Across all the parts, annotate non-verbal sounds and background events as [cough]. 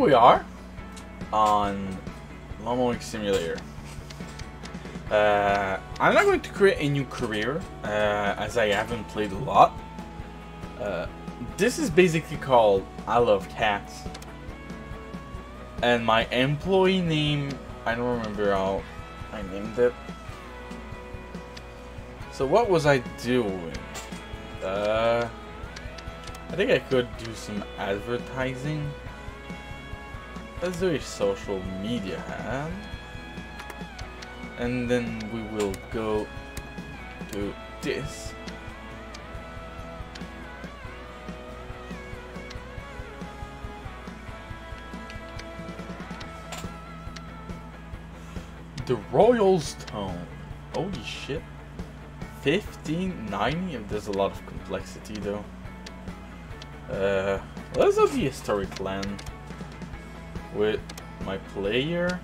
we are on Lawnmowing Simulator. Uh, I'm not going to create a new career, uh, as I haven't played a lot. Uh, this is basically called I Love Cats. And my employee name, I don't remember how I named it. So what was I doing? Uh, I think I could do some advertising. Let's do a social media hand. And then we will go to this. The Royal Stone. Holy shit. 1590? There's a lot of complexity though. Uh, let's do the historic land with my player,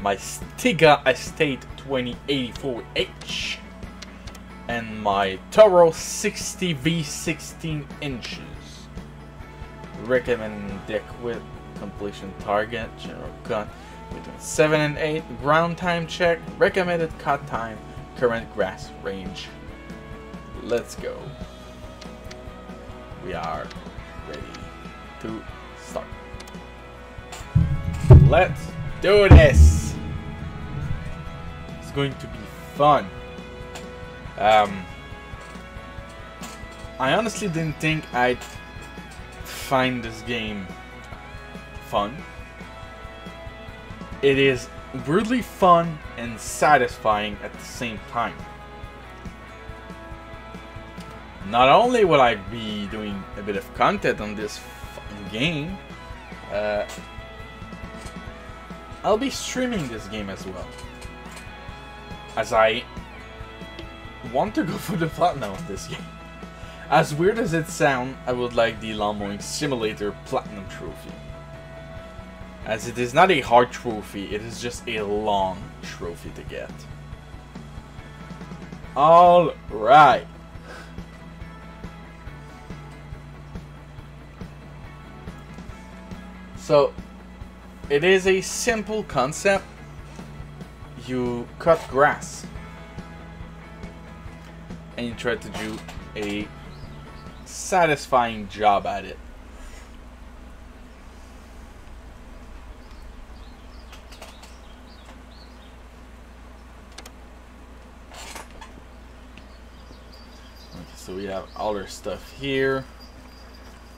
my Stiga Estate 2084H, and my Toro 60V16 inches. Recommended deck width, completion target, general cut between 7 and 8, ground time check, recommended cut time, current grass range. Let's go. We are ready to. Let's do this! It's going to be fun. Um, I honestly didn't think I'd find this game fun. It is weirdly fun and satisfying at the same time. Not only will I be doing a bit of content on this game, uh, I'll be streaming this game as well. As I want to go [laughs] for the platinum of this game. As weird as it sounds, I would like the Lawn Mowing Simulator Platinum Trophy. As it is not a hard trophy, it is just a long trophy to get. Alright. So, it is a simple concept. You cut grass. And you try to do a satisfying job at it. So we have all our stuff here.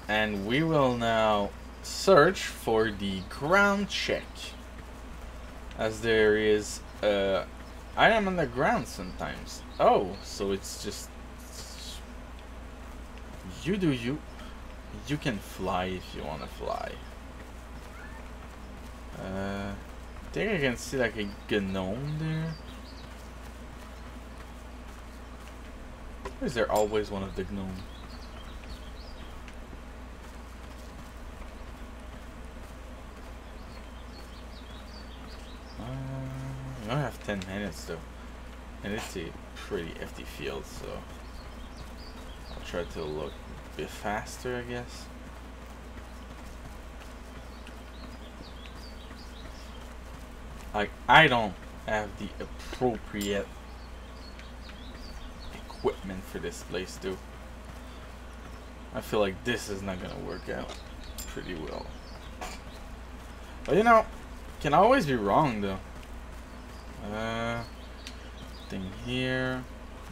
And we will now search for the ground check. As there is uh I am on the ground sometimes. Oh, so it's just you do you. You can fly if you want to fly. Uh, I think I can see like a gnome there. Is there always one of the gnome? Uh, we only have 10 minutes though. And it's a pretty empty field, so I'll try to look a bit faster, I guess. Like, I don't have the appropriate equipment for this place, dude. I feel like this is not gonna work out pretty well. But you know, can always be wrong though. Uh, thing here,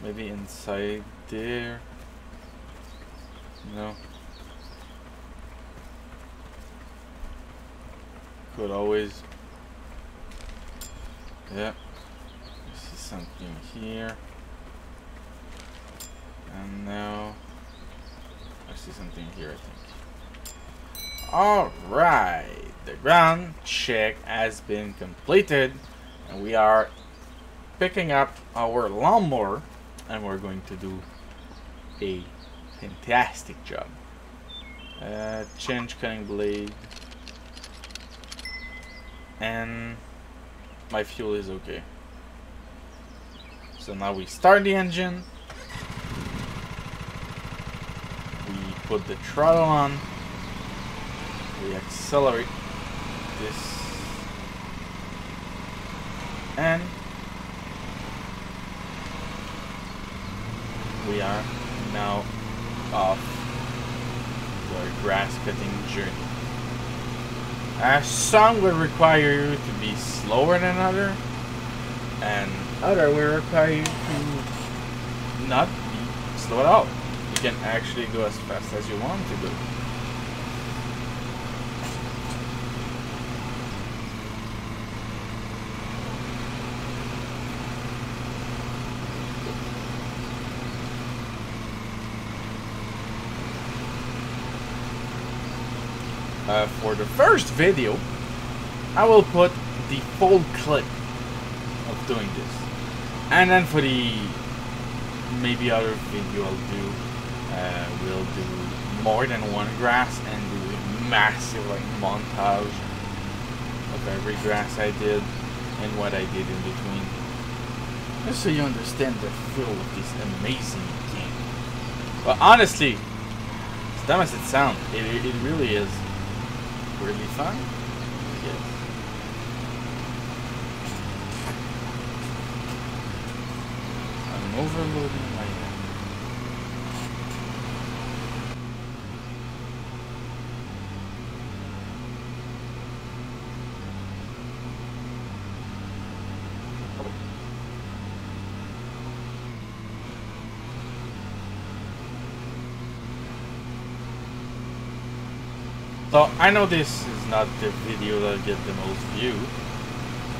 maybe inside there. No. Could always. Yeah. I see something here. And now I see something here, I think. Alright, the ground check has been completed and we are picking up our lawnmower and we're going to do a fantastic job. Uh, change cutting blade and my fuel is okay. So now we start the engine. We put the throttle on. we accelerate this and we are now off our grass cutting journey. As some will require you to be slower than other, and other will require you to not be slow at all. You can actually go as fast as you want to go. Uh, for the first video, I will put the full clip of doing this. And then for the maybe other video I'll do, uh, we'll do more than one grass and do a massive like montage of every grass I did and what I did in between. Just so you understand the feel of this amazing game. But honestly, as dumb as it sounds, it, it really is really fun. Yes. I'm overloading my So I know this is not the video that'll get the most view,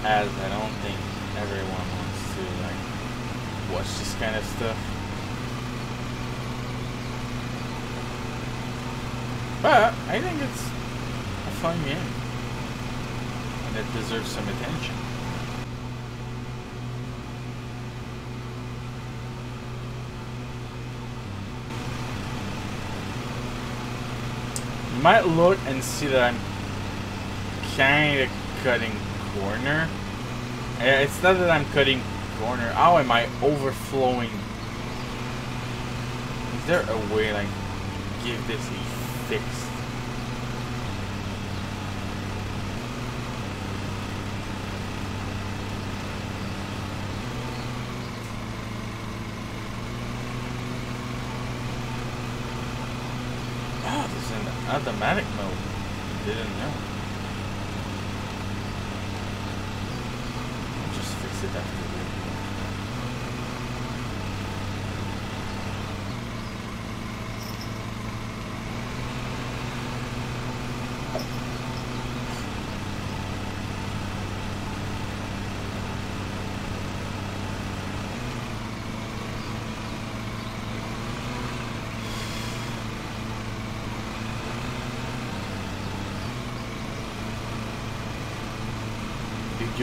as I don't think everyone wants to like watch this kind of stuff. But I think it's a fun game, and it deserves some attention. Might look and see that I'm kind of cutting corner. Uh, it's not that I'm cutting corner. How am I overflowing? Is there a way like give this a fix? Automatic mode. Didn't know. I'll just fix it after.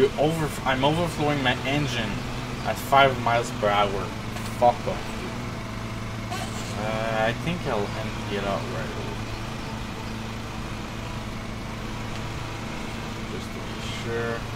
You over. I'm overflowing my engine at five miles per hour. Fuck off. Uh, I think I'll empty it out right away. Just to be sure.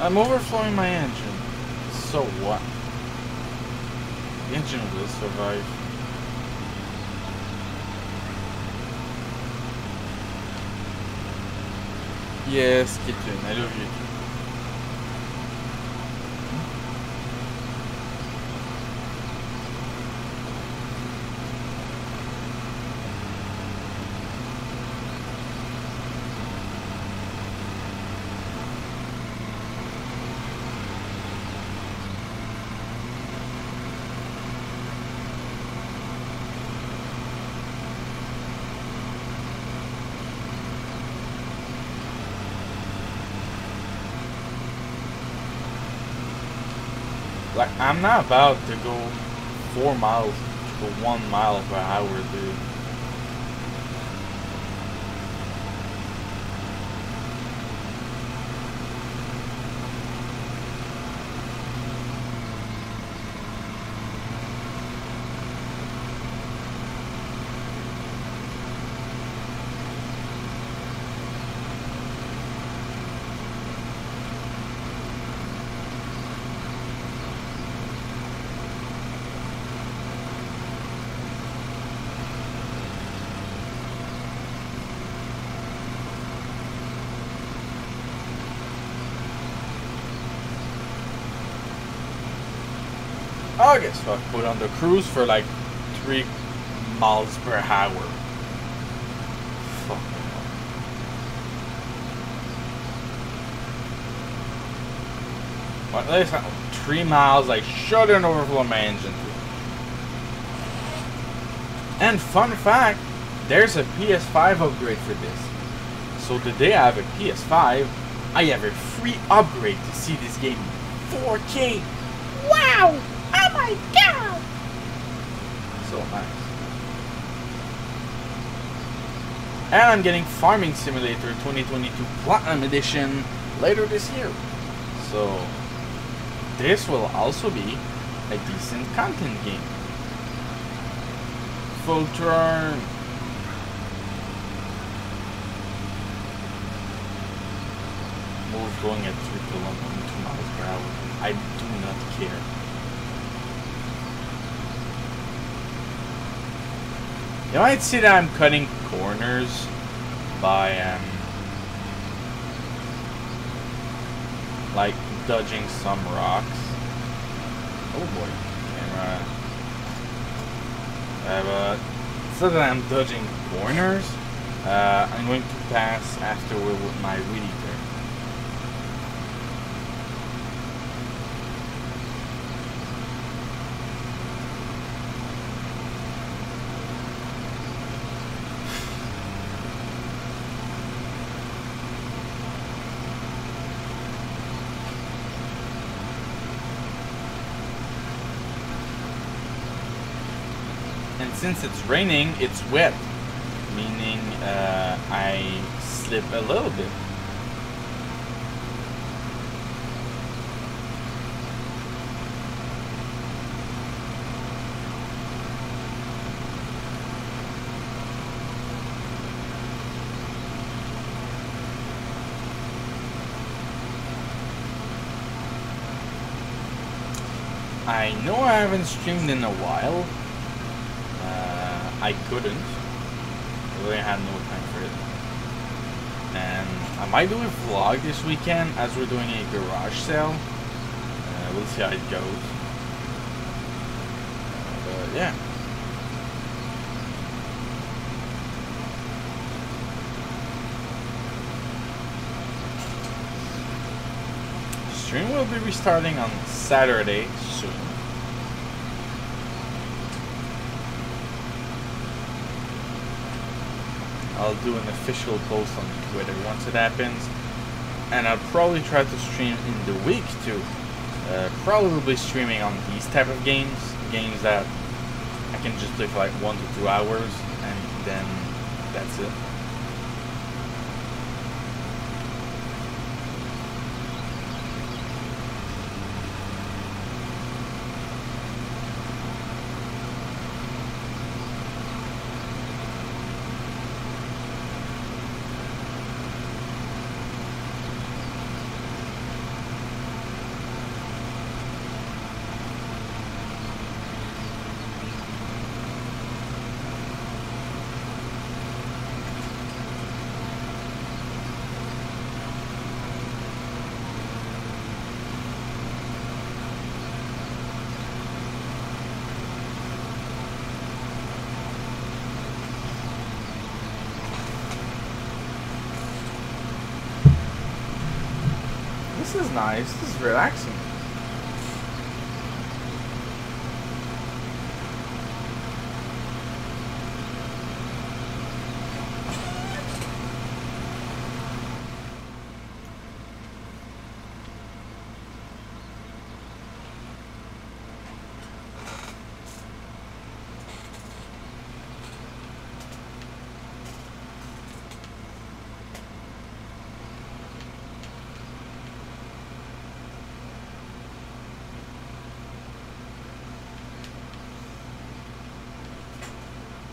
I'm overflowing my engine. So what? The engine will survive. Yes, Kitten, I love you. Like, I'm not about to go four miles to one mile per hour, dude. Guess what? Put on the cruise for like three miles per hour. At least three miles, I shouldn't overflow my engine. And fun fact, there's a PS5 upgrade for this. So the day I have a PS5, I have a free upgrade to see this game in 4K. Wow! My god! So nice. And I'm getting Farming Simulator 2022 Platinum Edition later this year. So this will also be a decent content game. Turn. Move going at 3 kilometers, 2 miles per hour. I do not care. You might see that I'm cutting corners by um, like dodging some rocks. Oh boy, camera. Uh, but so that I'm dodging corners, uh, I'm going to pass after with my weed eater. And since it's raining, it's wet, meaning uh, I slip a little bit. I know I haven't streamed in a while. Uh, I couldn't. I really had no time for it. And I might do a vlog this weekend as we're doing a garage sale. Uh, we'll see how it goes. But yeah. Stream will be restarting on Saturday soon. I'll do an official post on Twitter once it happens. And I'll probably try to stream in the week too. Uh, probably streaming on these type of games. Games that I can just play for like one to two hours and then that's it. This is nice. This is relaxing.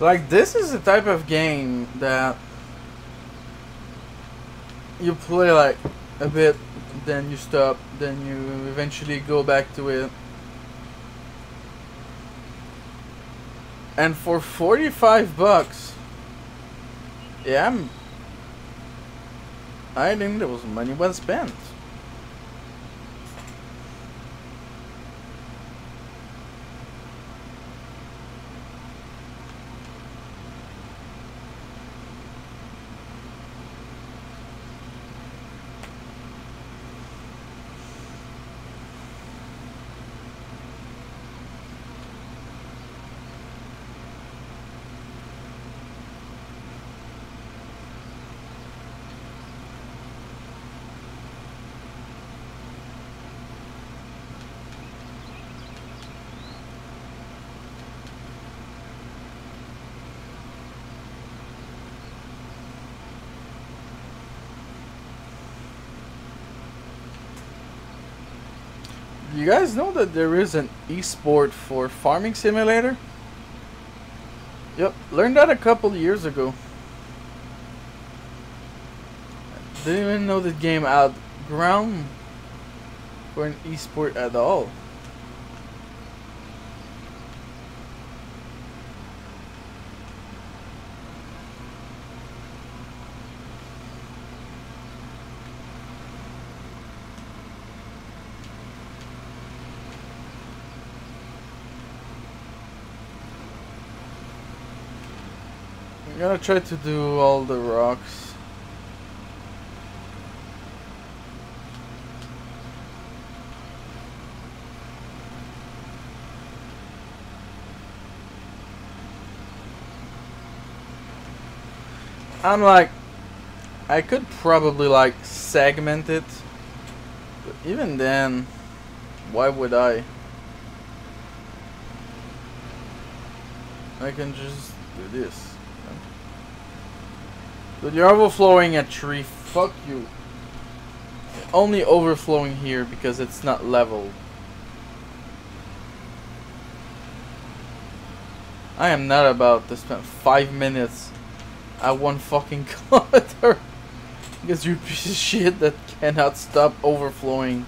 Like this is the type of game that you play like a bit, then you stop, then you eventually go back to it. And for 45 bucks, yeah, I'm, I think that was money well spent. You guys know that there is an esport for Farming Simulator? Yep, learned that a couple years ago. Didn't even know the game had ground for an esport at all. I'm gonna try to do all the rocks. I'm like, I could probably like segment it, but even then, why would I? I can just do this. But you're overflowing a tree. Fuck you. Only overflowing here because it's not level. I am not about to spend five minutes at one fucking [laughs] kilometer. because you're piece of shit that cannot stop overflowing.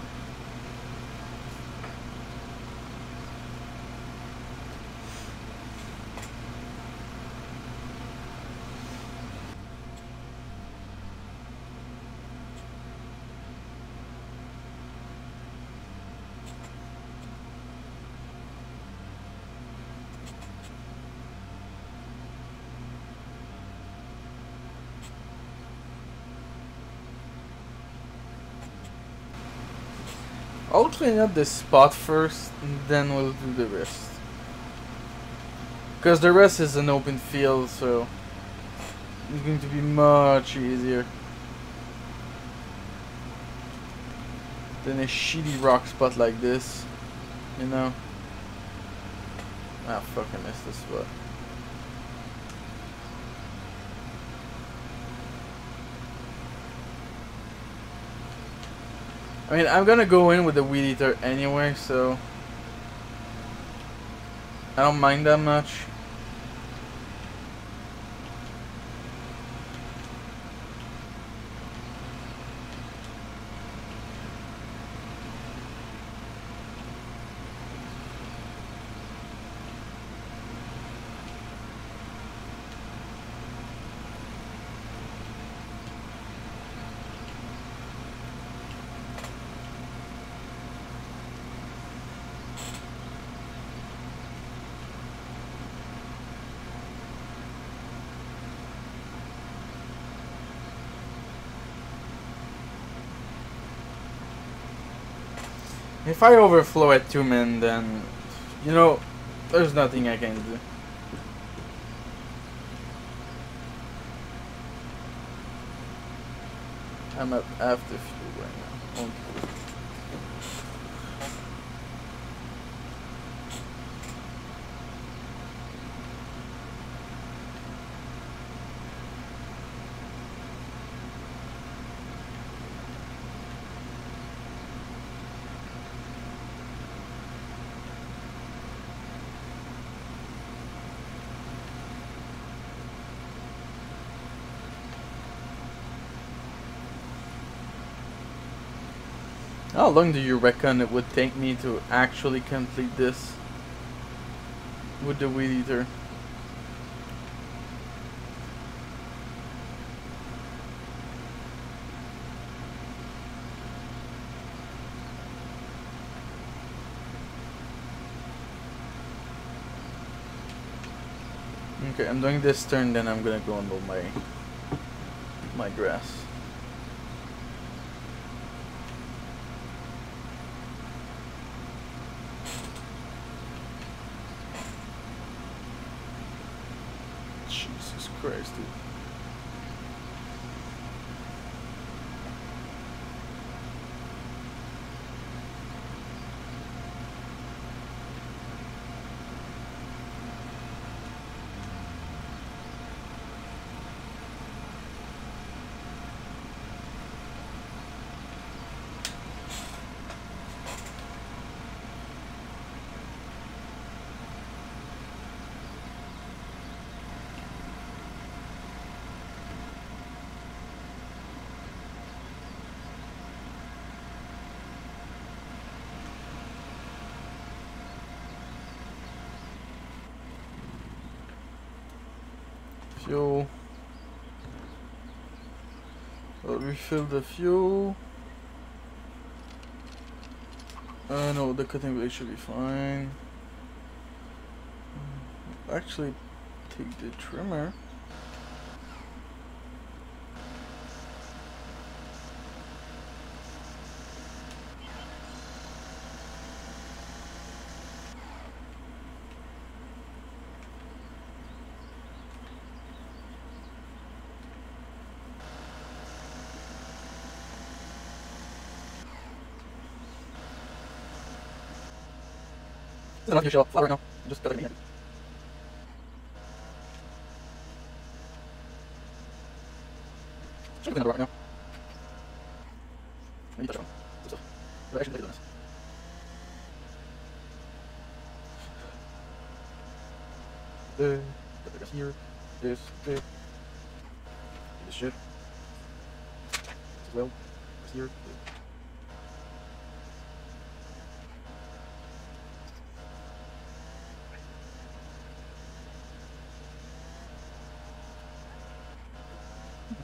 I'll clean up this spot first, and then we'll do the rest. Because the rest is an open field, so it's going to be much easier than a shitty rock spot like this, you know. Ah, fuck, I missed this spot. I mean, I'm gonna go in with the weed eater anyway, so I don't mind that much. If I overflow at two men, then, you know, there's nothing I can do. I'm at after fuel right now. Okay. How long do you reckon it would take me to actually complete this with the weed eater? Okay, I'm doing this turn, then I'm gonna go on my my grass. Christ, dude. Fuel. I'll refill the fuel. Uh, no, the cutting blade should be fine. Actually, take the trimmer. This is not your shell flat right now. Just got like me. Should clean it right now. I need to touch on. Good stuff. But actually, doing this. There. Put the gas here. This. There. Do This shit. This as well. This here. There.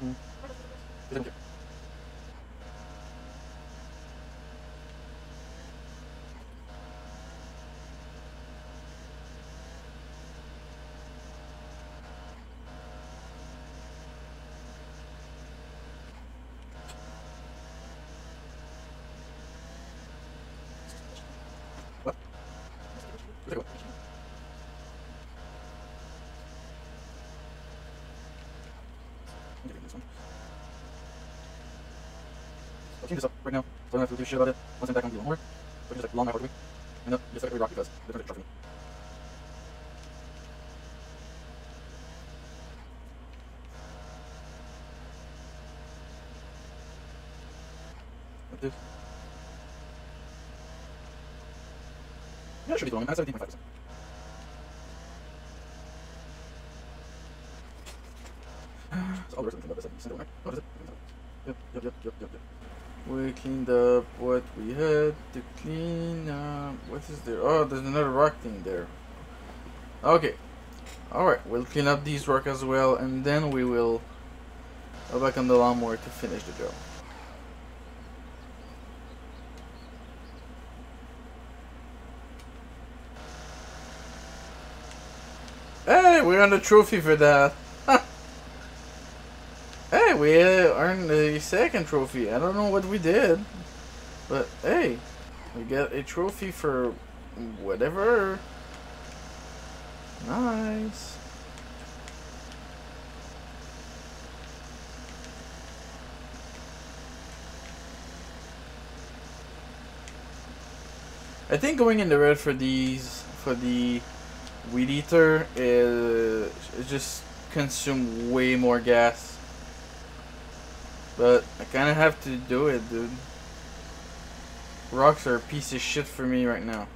Mhm. Thank you. What? Take what? I'm taking this one. I'll clean this up right now, so I don't have to do shit about it once I'm back on the homework. I can just like long my hard way. And up, just like every rock because they're going to trust me. Like this. It should be throwing. I'm at 17.5%. So all the rest of came up at 70% right? What is it? Yep, yep, yep, yep, yep, yep. We cleaned up what we had to clean up. What is there? Oh, there's another rock thing there. Okay. Alright, we'll clean up these rock as well, and then we will go back on the lawnmower to finish the job. Hey, earned a trophy for that. [laughs] Hey, we earned the second trophy. I don't know what we did, but hey, we get a trophy for whatever. Nice. I think going in the red for these for the weed eater is it just consume way more gas. But I kind of have to do it, dude. Rocks are a piece of shit for me right now.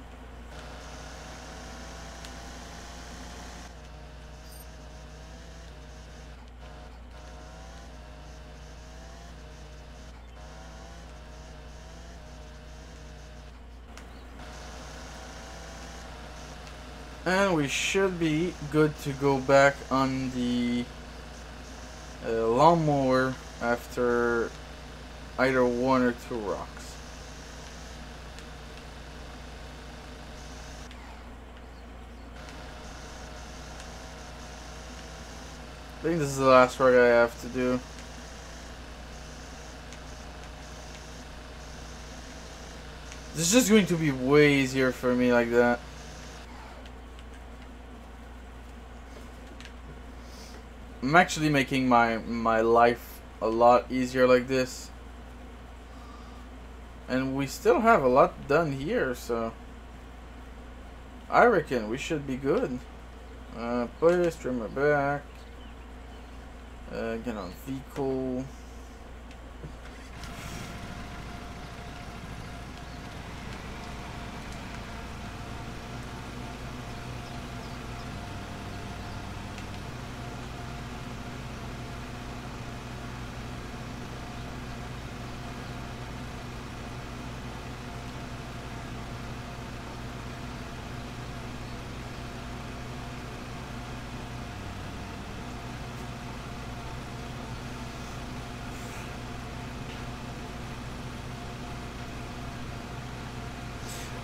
And we should be good to go back on the uh, lawnmower after either one or two rocks. I think this is the last rock I have to do. This is just going to be way easier for me like that. I'm actually making my my life a lot easier like this. And we still have a lot done here, so I reckon we should be good. Uh, place, trimmer back. Uh, get on vehicle.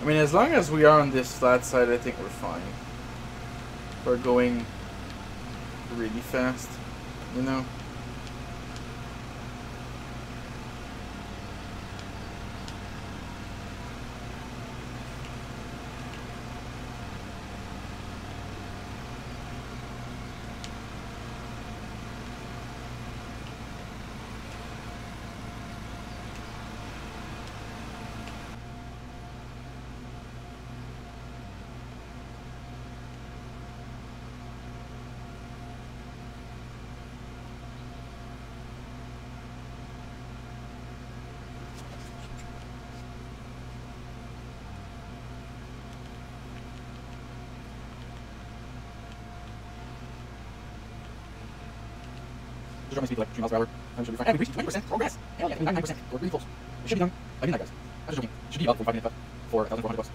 Mean, as long as we are on this flat side, I think we're fine. We're going really fast, you know? Just drop my speed like 2 miles per hour. I should be fine. And we reached 20% progress. Hell yeah, 99%. We're really close. It should be done by midnight, guys. I'm just joking. Should be about 45 minutes left for 1,400 bucks.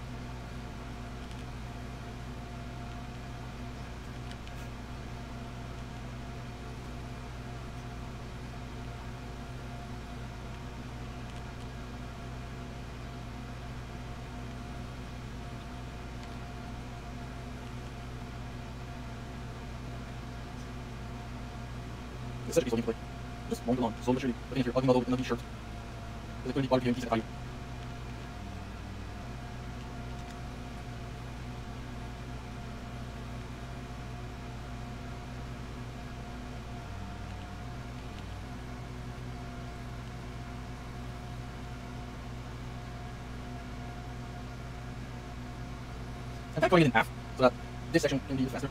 A peaceful game play. Just mowing the lawn, slowly but. Looking at your ugly model in a t-shirt. There's like 30 barbecue and decent value. I'm kind of going it in half so that this section can be faster.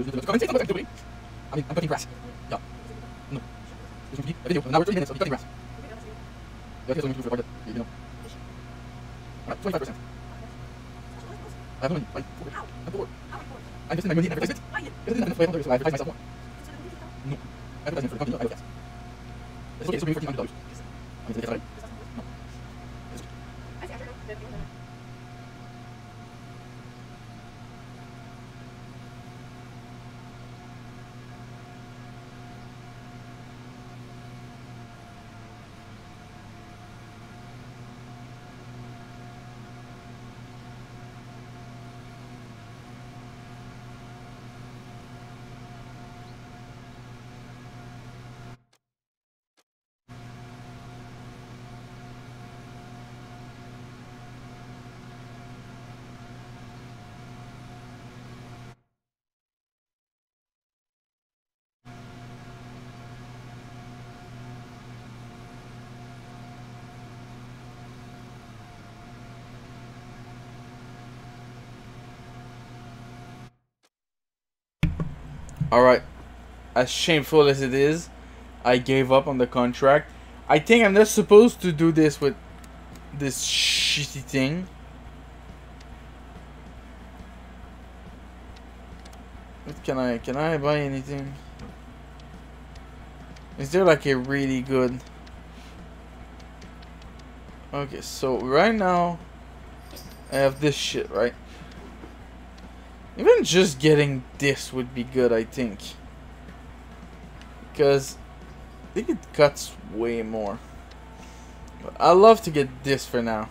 I mean, I'm cutting grass. Yeah. No. This will be a video. Now we're 30 minutes of cutting grass. Yeah, here's what I'm going to part that, you know. Alright, 25%. I have no money. I'm poor. I'm poor. I'm just in my money advertisement. Because I didn't have enough way so I advertise myself more. No. Advertisement for the company, I know fast. It's okay, it's only $1,400. I mean, it's alright. No. It's okay. Alright. As shameful as it is, I gave up on the contract. I think I'm not supposed to do this with this shitty thing. What can I can I buy anything? Is there like a really good Okay, so right now I have this shit, right? Just getting this would be good, I think. Because I think it cuts way more. But I love to get this for now.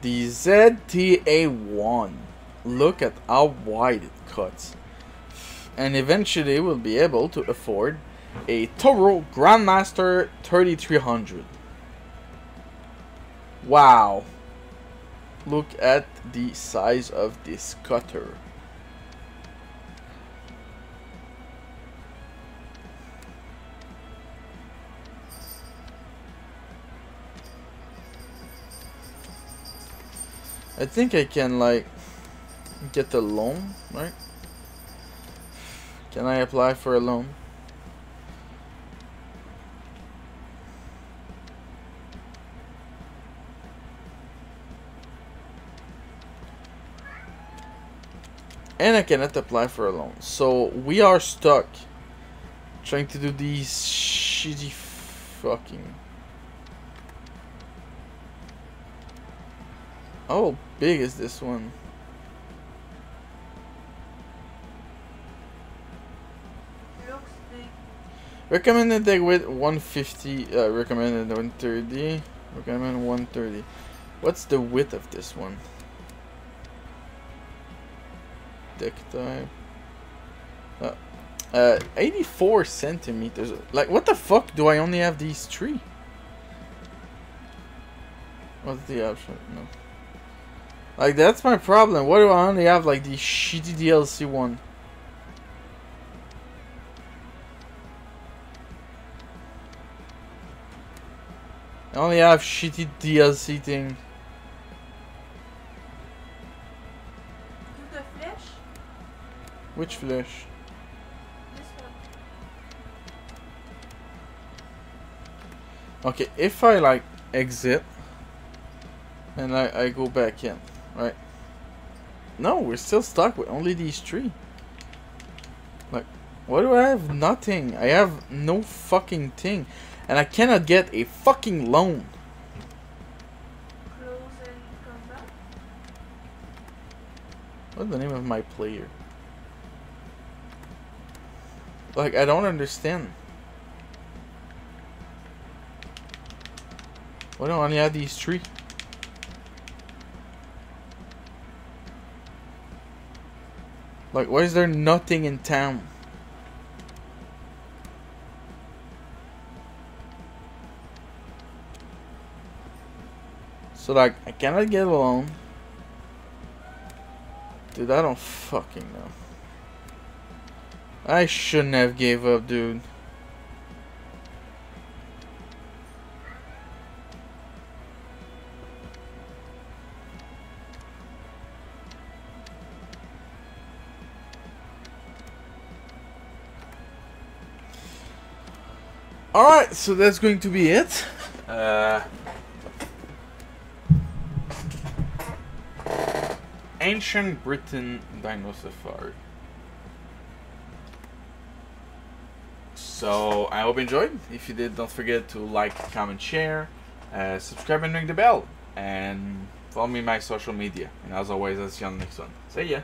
The ZTA1. Look at how wide it cuts. And eventually we'll be able to afford a Toro Groundsmaster 3300. Wow. Look at the size of this cutter. I think I can like get a loan, right? Can I apply for a loan? And I cannot apply for a loan. So we are stuck trying to do these shitty fucking How big is this one? Recommended deck with 150, uh, recommended 130, recommended 130. What's the width of this one? Deck type. Uh, uh, 84 centimeters. Like, what the fuck do I only have these three? What's the option? No. Like, that's my problem. What do I only have, like, the shitty DLC one? I only have shitty DLC thing. Which flash? Okay, if I like exit and I, I go back in, right? No, we're still stuck with only these three. Like, what do I have? Nothing. I have no fucking thing. And I cannot get a fucking loan. Close and come back. What's the name of my player? Like, I don't understand. Why don't I have these three? Like, why is there nothing in town? So, like, I cannot get a loan. Dude, I don't fucking know. I shouldn't have gave up, dude. Alright, so that's going to be it. Uh, Ancient Britain Dino Safari. So I hope you enjoyed. If you did, don't forget to like, comment, share, uh, subscribe, and ring the bell, and follow me on my social media. And as always, I'll see you on the next one. See ya.